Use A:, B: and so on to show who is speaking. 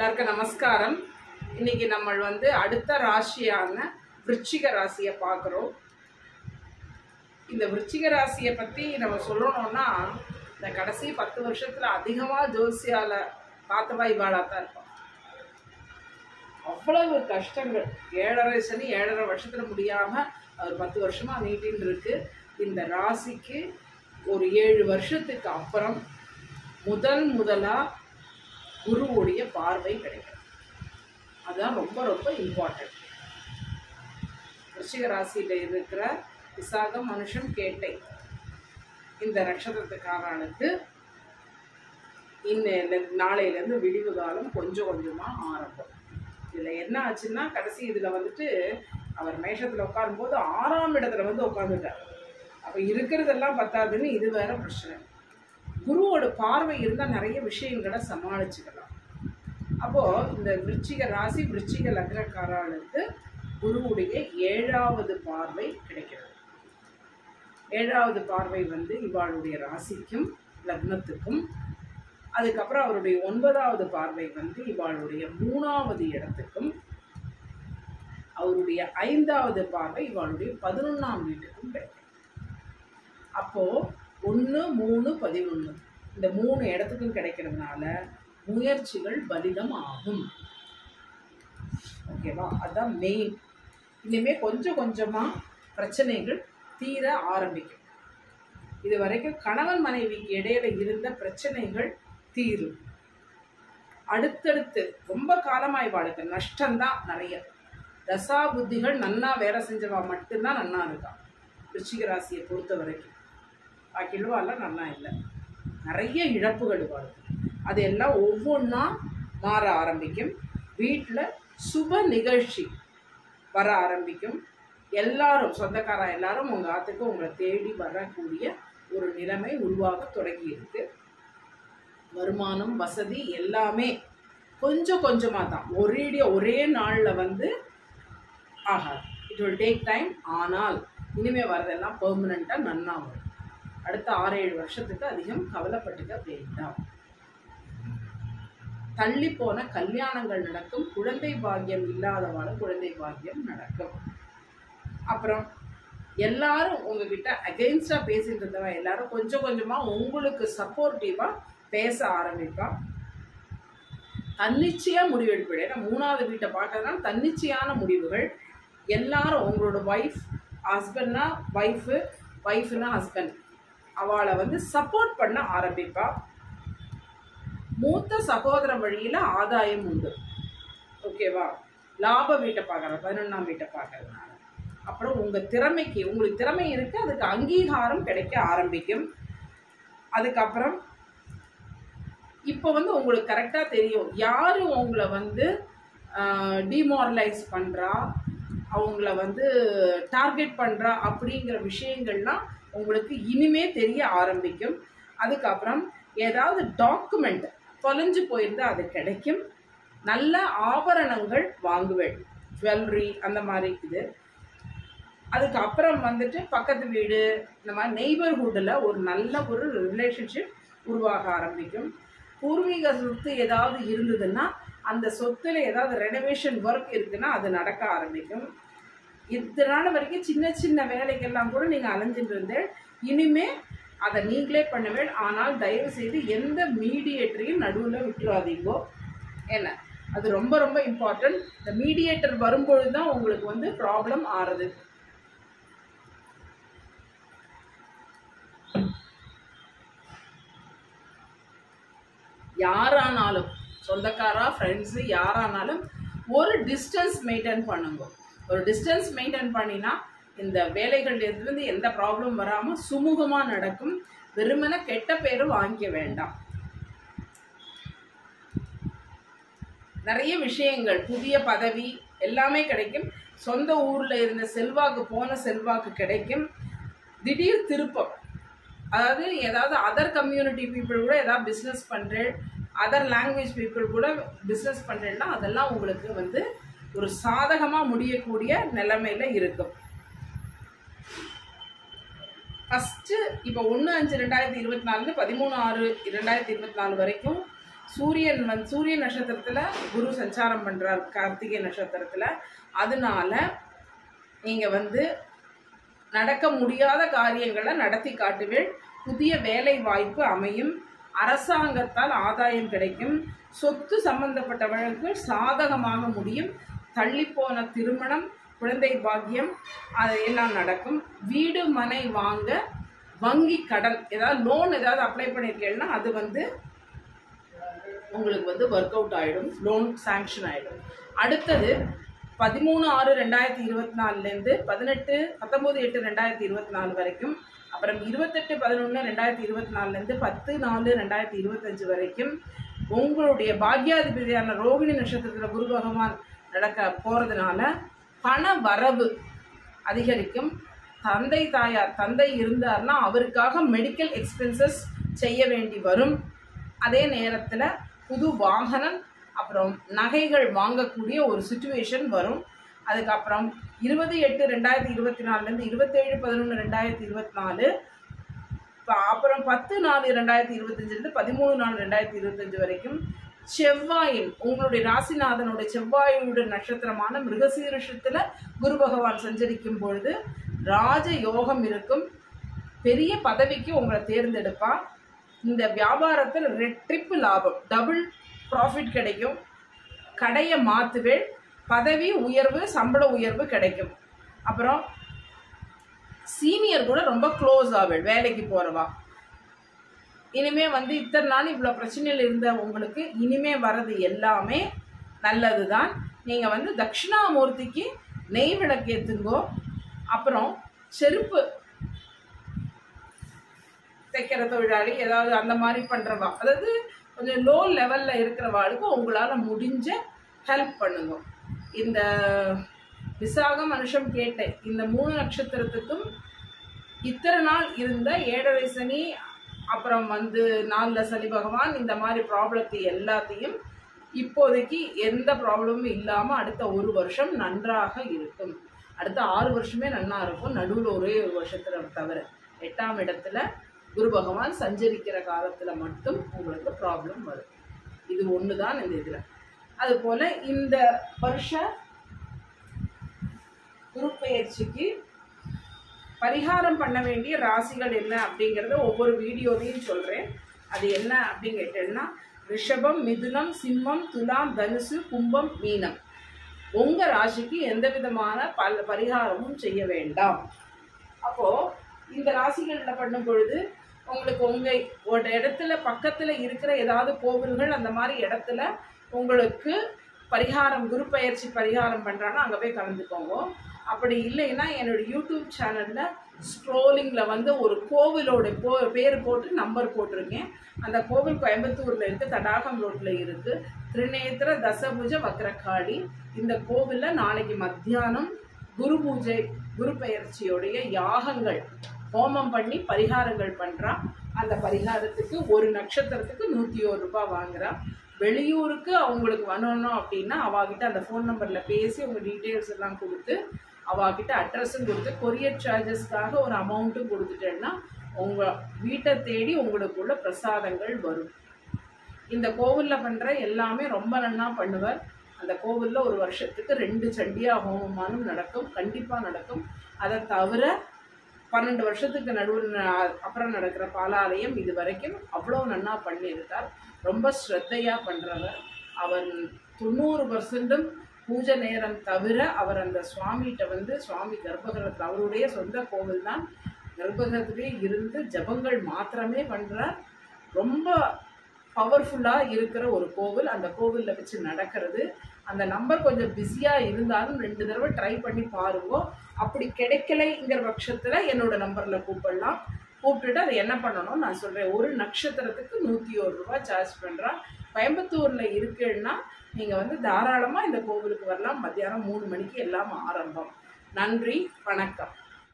A: எல்லாருக்கும் நமஸ்காரம். இன்னைக்கு நம்ம வந்து அடுத்த ராசியான விருச்சிக ராசியை பார்க்குறோம். இந்த விருச்சிக ராசியை பற்றி நம்ம சொல்லணும்னா இந்த கடைசி பத்து வருஷத்தில் அதிகமாக ஜோசியால் பார்த்தவா இவாளாக தான் இருப்பான் அவ்வளவு கஷ்டங்கள். ஏழரை சனி ஏழரை வருஷத்தில் முடியாமல் ஒரு பத்து வருஷமாக நீட்டின்னு இருக்கு. இந்த ராசிக்கு ஒரு ஏழு வருஷத்துக்கு அப்புறம் முதல் முதலாக குருவுடைய பார்வை கிடைக்கும். அதுதான் ரொம்ப ரொம்ப இம்பார்ட்டன்ட் விருச்சிக ராசியில் இருக்கிற விசாகம் மனுஷன் கேட்டை. இந்த நட்சத்திரத்துக்காரனுக்கு இன்ன நாளையிலேருந்து விடிவு காலம் கொஞ்சம் கொஞ்சமாக ஆரம்பம். இதில் என்ன ஆச்சுன்னா கடைசி இதில் வந்துட்டு அவர் மேஷத்தில் உட்காரும்போது ஆறாம் இடத்துல வந்து உட்காந்துட்டார் அப்போ இருக்கிறதெல்லாம் பத்தாதுன்னு இது வேற பிரச்சனை. குருவோட பார்வை இருந்தால் நிறைய விஷயங்களை சமாளிச்சுக்கலாம். அப்போது இந்த விருச்சிக ராசி விருச்சிக லக்னக்காரர்களுக்கு குருவுடைய ஏழாவது பார்வை கிடைக்கிறது. ஏழாவது பார்வை வந்து இவாளுடைய ராசிக்கும் லக்னத்துக்கும். அதுக்கப்புறம் அவருடைய ஒன்பதாவது பார்வை வந்து இவாளுடைய மூணாவது இடத்துக்கும். அவருடைய ஐந்தாவது பார்வை இவாளுடைய பதினொன்றாம் வீட்டுக்கும் கிடைக்கும் அப்போது ஒன்று மூணு பதினொன்று இந்த மூணு இடத்துக்கும் கிடைக்கிறதுனால முயற்சிகள் பலிதம் ஆகும் ஓகேவா? அதுதான் மெயின் இனிமேல் கொஞ்சம் கொஞ்சமாக பிரச்சனைகள் தீர ஆரம்பிக்கும். இது வரைக்கும் கணவன் மனைவிக்கு இடையில இருந்த பிரச்சனைகள் தீரும். அடுத்தடுத்து ரொம்ப காலமாய் வாழ்க்கை. நஷ்டம்தான் நிறைய. தசா புத்திகள் நன்னா வேலை செஞ்சவா மட்டும்தான் நன்னா இருக்கா? விருச்சிக ராசியை பொறுத்த வரைக்கும் கிழ்வாலாம் நன்னா இல்லை. நிறைய இழப்புகள் வருது அது எல்லாம் ஒவ்வொன்றா மாற ஆரம்பிக்கும். வீட்டில் சுப நிகழ்ச்சி வர ஆரம்பிக்கும். எல்லாரும் சொந்தக்காரா எல்லாரும் உங்கள் ஆத்துக்கு உங்களை தேடி வரக்கூடிய ஒரு நிலைமை உருவாக தொடங்கி இருக்கு. வருமானம் வசதி எல்லாமே கொஞ்சம் கொஞ்சமாக தான். ஒரேடிய ஒரே நாளில் வந்து ஆகாது. இட் வில் டேக் டைம் ஆனால் இனிமேல் வரதெல்லாம் பெர்மனண்ட்டாக நன்னா வரும். அடுத்த ஆறு ஏழு வருஷத்துக்கு அதிகம் கவலைப்பட்டுக்க வேண்டாம். தள்ளி போன கல்யாணங்கள் நடக்கும். குழந்தை பாக்கியம் இல்லாதவாறு குழந்தை பாக்கியம் நடக்கும். அப்புறம் எல்லாரும் உங்ககிட்ட அகெயின்ஸ்டா பேசிட்டு இருந்தவன் எல்லாரும் கொஞ்சம் கொஞ்சமா உங்களுக்கு சப்போர்ட்டிவா பேச ஆரம்பிப்பான் தன்னிச்சையா முடிவெடுப்பீடு. ஏன்னா மூணாவது வீட்டை பார்க்கறதுனால தன்னிச்சையான முடிவுகள். எல்லாரும் உங்களோட ஒய்ஃப் ஹஸ்பண்ட்னா ஒய்ஃபு ஒய்ஃப்னா ஹஸ்பண்ட் அவளை வந்து சப்போர்ட் பண்ண ஆரம்பிப்பா. மூத்த சகோதர வழியில ஆதாயம் உண்டு. ஓகேவா லாப வீட்டை பார்க்கறது பதினொன்றாம் வீட்டை பார்க்கறதுனால. அப்புறம் உங்கள் திறமைக்கு உங்களுக்கு திறமை இருக்கு அதுக்கு அங்கீகாரம் கிடைக்க ஆரம்பிக்கும். அதுக்கப்புறம் இப்போ வந்து உங்களுக்கு கரெக்டாக தெரியும். யார் உங்களை வந்து டிமாரலைஸ் பண்ணுறா அவங்கள வந்து டார்கெட் பண்ணுறா அப்படிங்கிற விஷயங்கள்லாம் உங்களுக்கு இனிமே தெரிய ஆரம்பிக்கும். அதுக்கப்புறம் ஏதாவது டாக்குமெண்ட் தொலைஞ்சு போயிருந்தா அது கிடைக்கும். நல்ல ஆபரணங்கள் வாங்குவேன். ஜுவல்லரி அந்த மாதிரி இது. அதுக்கப்புறம் வந்துட்டு பக்கத்து வீடு இந்த மாதிரி நெய்பர்ஹுட்டில் ஒரு நல்ல ஒரு ரிலேஷன்ஷிப் உருவாக ஆரம்பிக்கும். பூர்வீக சொத்து ஏதாவது இருந்ததுன்னா அந்த சொத்துல ஏதாவது ரெனோவேஷன் ஒர்க் இருக்குன்னா அது நடக்க ஆரம்பிக்கும். இதனால வரைக்கும் சின்ன சின்ன வேலைக்கெல்லாம் கூட நீங்கள் அலைஞ்சிட்டு இருந்தேன். இனிமே அதை நீங்களே பண்ணுவேன். ஆனால் தயவு செய்து எந்த மீடியேட்டரையும் நடுவில் விட்டுறாதீங்கோ. என்ன? அது ரொம்ப ரொம்ப இம்பார்ட்டன்ட் இந்த மீடியேட்டர் வரும்பொழுது தான் உங்களுக்கு வந்து ப்ராப்ளம் ஆறுது. யாரானாலும் சொந்தக்காரா ஃப்ரெண்ட்ஸு யாரானாலும் ஒரு டிஸ்டன்ஸ் மெயின்டைன் பண்ணுங்க. ஒரு டிஸ்டன்ஸ் மெயின்டைன் பண்ணினா இந்த வேலைகள்லேருந்து எந்த ப்ராப்ளம் வராமல் சுமூகமாக நடக்கும். வெறுமன கெட்ட பேரும் வாங்கிக்க வேண்டாம். நிறைய விஷயங்கள் புதிய பதவி எல்லாமே கிடைக்கும். சொந்த ஊரில் இருந்த செல்வாக்கு போன செல்வாக்கு கிடைக்கும். திடீர் திருப்பம். அதாவது ஏதாவது அதர் கம்யூனிட்டி பீப்புள் கூட ஏதாவது பிஸ்னஸ் பண்ணுறேன் அதர் லாங்குவேஜ் பீப்புள் கூட பிஸ்னஸ் பண்ணுறேன்னா அதெல்லாம் உங்களுக்கு வந்து ஒரு சாதகமாக முடியக்கூடிய நிலைமையில் இருக்கும். ஃபஸ்ட்டு இப்போ ஒன்று அஞ்சு ரெண்டாயிரத்தி இருபத்தி நாலுலேருந்து பதிமூணு ஆறு ரெண்டாயிரத்தி இருபத்தி நாலு வரைக்கும் சூரியன் வந் சூரிய நட்சத்திரத்தில் குரு சஞ்சாரம் பண்ணுறார் கார்த்திகை நட்சத்திரத்தில். அதனால நீங்கள் வந்து நடக்க முடியாத காரியங்களை நடத்தி காட்டுவேன் புதிய வேலை வாய்ப்பு அமையும். அரசாங்கத்தால் ஆதாயம் கிடைக்கும். சொத்து சம்பந்தப்பட்ட வழக்குகள் சாதகமாக முடியும். தள்ளிப்போன திருமணம் குழந்தை பாக்கியம் அது எல்லாம் நடக்கும். வீடு மனை வாங்க வங்கி கடன் ஏதாவது லோன் ஏதாவது அப்ளை பண்ணியிருக்கேன்னா அது வந்து உங்களுக்கு வந்து ஒர்க் அவுட் ஆகிடும் லோன் சாங்ஷன் ஆகிடும் அடுத்தது பதிமூணு ஆறு ரெண்டாயிரத்தி இருபத்தி நாலுலேருந்து பதினெட்டு பத்தொம்போது எட்டு ரெண்டாயிரத்தி இருபத்தி நாலு வரைக்கும் அப்புறம் இருபத்தெட்டு பதினொன்று ரெண்டாயிரத்தி இருபத்தி நாலுலேருந்து பத்து நாலு ரெண்டாயிரத்தி இருபத்தஞ்சு வரைக்கும் உங்களுடைய பாக்யாதிபதியான ரோகிணி நட்சத்திரத்தில் குரு பகவான் நடக்க போகிறதுனால பண வரவு அதிகரிக்கும். தந்தை தாயார் தந்தை இருந்தார்னா அவருக்காக மெடிக்கல் எக்ஸ்பென்சஸ் செய்ய வேண்டி வரும். அதே நேரத்தில் புது வாகனம் அப்புறம் நகைகள் வாங்கக்கூடிய ஒரு சுச்சுவேஷன் வரும். அதுக்கப்புறம் இருபது எட்டு ரெண்டாயிரத்தி இருபத்தி நாலுலேருந்து இருபத்தேழு பதினொன்று ரெண்டாயிரத்தி இருபத்தி நாலு இப்போ அப்புறம் பத்து நாலு ரெண்டாயிரத்தி இருபத்தஞ்சிலேருந்து பதிமூணு நாலு ரெண்டாயிரத்தி இருபத்தஞ்சு வரைக்கும் செவ்வாயின் உங்களுடைய ராசிநாதனுடைய செவ்வாயுடைய நட்சத்திரமான மிருகசீரிஷத்தில் குரு பகவான் சஞ்சரிக்கும் பொழுது ராஜ யோகம் இருக்கும். பெரிய பதவிக்கு உங்களை தேர்ந்தெடுப்பா. இந்த வியாபாரத்தில் ரெட்டிப்பு லாபம். டபுள் ப்ராஃபிட் கிடைக்கும். கடையை மாற்றுவேன் பதவி உயர்வு சம்பள உயர்வு கிடைக்கும். அப்புறம் சீனியர் கூட ரொம்ப க்ளோஸ் ஆவள் வேலைக்கு போகிறவா இனிமே வந்து இத்தனை நாள் இவ்வளோ பிரச்சனையில் இருந்த உங்களுக்கு இனிமே வர்றது எல்லாமே நல்லது தான் நீங்கள் வந்து தட்சிணாமூர்த்திக்கு நெய் விளக்கு ஏற்றுங்கோ அப்புறம் செருப்பு தைக்கிற தொழிலாளி ஏதாவது அந்த மாதிரி பண்ணுறவா அதாவது கொஞ்சம் லோ லெவலில் இருக்கிறவாளுக்கு உங்களால் முடிஞ்ச ஹெல்ப் பண்ணுங்க. இந்த விசாகம் மனுஷம் கேட்டேன் இந்த மூணு நட்சத்திரத்துக்கும் இத்தனை நாள் இருந்த ஏழரை சனி அப்புறம் வந்து நாலில் சனி பகவான் இந்த மாதிரி ப்ராப்ளத்தை எல்லாத்தையும் இப்போதைக்கு எந்த ப்ராப்ளமும் இல்லாமல் அடுத்த ஒரு வருஷம் நன்றாக இருக்கும். அடுத்த ஆறு வருஷமே நன்னா இருக்கும். நடுவில் ஒரே ஒரு வருஷத்தில் தவிர. எட்டாம் இடத்துல குரு பகவான் சஞ்சரிக்கிற காலத்தில் மட்டும் உங்களுக்கு ப்ராப்ளம் வரும். இது ஒன்று தான் இந்த இதில். அதுபோல் இந்த வருஷ குரு பரிகாரம் பண்ண வேண்டிய ராசிகள் என்ன அப்படிங்கிறத ஒவ்வொரு வீடியோலையும் சொல்கிறேன் அது என்ன அப்படின்னு கேட்டேன்னா ரிஷபம் மிதுனம் சிம்மம் துலாம் தனுசு கும்பம் மீனம். உங்கள் ராசிக்கு எந்த விதமான பல பரிகாரமும் செய்ய வேண்டாம். அப்போது இந்த ராசிகளில் பண்ணும் பொழுது உங்களுக்கு உங்கள் ஒரு இடத்துல பக்கத்தில் இருக்கிற ஏதாவது கோவில்கள் அந்த மாதிரி இடத்துல உங்களுக்கு பரிகாரம் குரு பயிற்சி பரிகாரம் பண்ணுறாங்கன்னா அங்கே போய் கலந்துக்கோங்க. அப்படி இல்லைன்னா என்னோட யூடியூப் சேனலில் ஸ்க்ரோலிங்கில் வந்து ஒரு கோவிலோட போ பேர் போட்டு நம்பர் போட்டிருக்கேன். அந்த கோவில் கோயம்புத்தூரில் இருக்குது தடாகம் ரோட்டில் இருக்குது திருநேத்திர தசபுஜ வக்ரக்காளி இந்த கோவிலில் நாளைக்கு மத்தியானம் குரு பூஜை குரு பயிற்சியோடைய யாகங்கள் ஹோமம் பண்ணி பரிகாரங்கள் பண்ணுறான் அந்த பரிகாரத்துக்கு ஒரு நட்சத்திரத்துக்கு நூற்றி ஒரு ரூபாய் வாங்குறா. வெளியூருக்கு அவங்களுக்கு வரணும் அப்படின்னா அவாகிட்ட அந்த ஃபோன் நம்பரில் பேசி உங்கள் டீட்டெயில்ஸ் எல்லாம் கொடுத்து அவாகிட்ட அட்ரஸும் கொடுத்து கொரியர் சார்ஜஸ்க்காக ஒரு அமௌண்ட்டும் கொடுத்துட்டேன்னா உங்கள் வீட்டை தேடி உங்களுக்குள்ள பிரசாதங்கள் வரும். இந்த கோவிலில் பண்ணுற எல்லாமே ரொம்ப நல்லா பண்ணுவார். அந்த கோவிலில் ஒரு வருஷத்துக்கு ரெண்டு சண்டியாக ஹோமமானும் நடக்கும் கண்டிப்பாக நடக்கும். அதை தவிர பன்னெண்டு வருஷத்துக்கு நடுவில் அப்புறம் நடக்கிற பாலாலயம் இது வரைக்கும் அவ்வளோ நன்னா பண்ணியிருக்கார். ரொம்ப ஸ்ரத்தையாக பண்ணுறவர் அவர் தொண்ணூறு பர்சன்ட்டும் பூஜை நேரம் தவிர அவர் அந்த சுவாமிகிட்ட வந்து சுவாமி கர்ப்பகிரகத்தில் அவருடைய சொந்த கோவில் தான். கர்ப்பகிரகத்திலே இருந்து ஜபங்கள் மாத்திரமே பண்ணுறார் ரொம்ப பவர்ஃபுல்லாக இருக்கிற ஒரு கோவில் அந்த கோவிலில் வச்சு நடக்கிறது. அந்த நம்பர் கொஞ்சம் பிஸியாக இருந்தாலும் ரெண்டு தடவை ட்ரை பண்ணி பாருங்க. அப்படி கிடைக்கலைங்கிற பட்சத்தில் என்னோட நம்பரில் கூப்பிடலாம். கூப்பிட்டுட்டு அதை என்ன பண்ணணும் நான் சொல்கிறேன் ஒரு நட்சத்திரத்துக்கு நூற்றி ஒரு ரூபா சார்ஜ் பண்ணுறான் கோயம்புத்தூரில் இருக்குன்னா நீங்கள் வந்து தாராளமாக இந்த கோவிலுக்கு வரலாம். மத்தியானம் மூணு மணிக்கு எல்லாம் ஆரம்பம். நன்றி வணக்கம்.